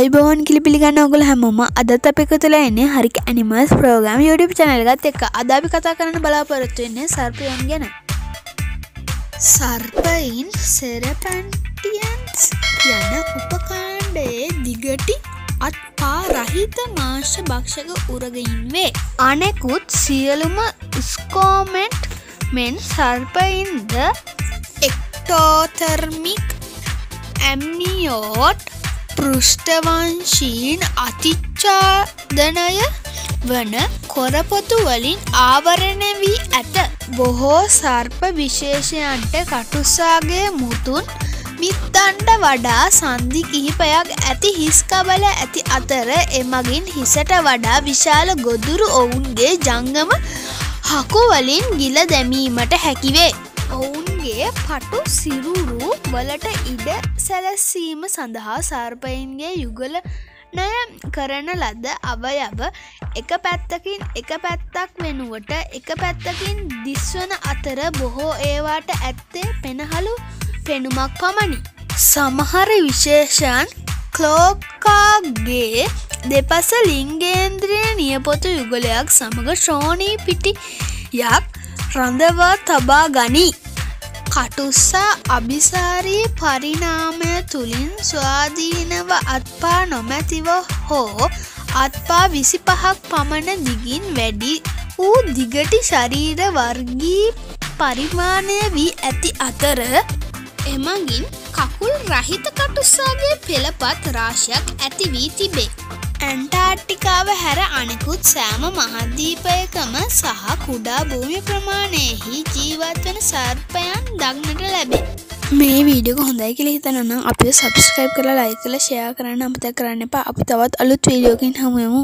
අයිබෝන් කිලි පිළිගන්න ඔගුල හැමෝම අදත් අප එක තුළ එන්නේ හරික ඇනිමස් ප්‍රෝගම් YouTube චැනල්ගත් එක්ක. අදාපි කතා කරන්න බලාපොරොත්තු වෙන්නේ සර්පයන් ගැන. සර්පයින් සෙරපැන්ටියන්ස් යන උපකාණ්ඩයේ දිගටි අත්පා රහිත මාංශ භක්ෂක උරගයින් වේ. අනෙකුත් සියලුම ස්කෝමෙන්ට් මෙන් සර්පයින්ද එක්ටෝතර්මික් ඇම්නියෝට් පෘෂ්ඨවංශීන් අතිච්ඡාදනය වන කොරපොතු වලින් ආවරණය වී ඇත. බොහෝ සර්ප විශේෂයන්ට කටුස්සාගේ මුතුන් මිත්තන්ට වඩා සන්ධි කිහිපයක් ඇති හිස්කබල ඇති අතර එමගින් හිසට වඩා විශාල ගොදුරු ඔවුන්ගේ ජංගම හකුවලින් ගිල දැමීමට හැකිවේ. ඔවුන්ගේ පටු සිරුරු වලට ඉඩ සැලැස්සීම සඳහා සර්පයින්ගේ යුගල නය කරන ලද අවයව එක පැත්තකින් එක පැත්තක් වෙනුවට එක පැත්තකින් දිස්වන අතර බොහෝ ඒවාට ඇත්තේ පෙනහළු පෙනුමක් පමණි. සමහර විශේෂයන් කලෝකාගේ දෙපස ලිංගේන්ද්‍රය නියපොතු යුගලයක් සමඟ ශ්‍රෝණී පිටියක් රඳවා තබා ගනී. කටුස්සා අභිසාරී පරිනාමය තුළින් ස්වාධීනව අත්පා නොමැතිව හෝ අත්පා විසි පහක් පමණ දිගින් වැඩි වූ දිගටි ශරීර වර්ගී පරිමාණය වී ඇති අතර එමගින් කකුල් රහිත කටුස්සාගේ පෙළපත් රාශයක් ඇති වී තිබේ. ඇන්ටාර්ටිකාව හැර අනෙකුත් සෑම මහද්දීපයකම සහ කුඩා භූමි ප්‍රමාණයෙහි ජීවත්වන සර්පයන් දක්නට ලැබේ. මේ වීඩියක හොඳයි කියල හිතනනම් අපි සබස්ක්‍රයිබ් කරලා ලයි කල ෂයා කරන්න අමතක් කරන්න එපා අපි තවත් අලුත් වීඩියෝකින් හමුවමු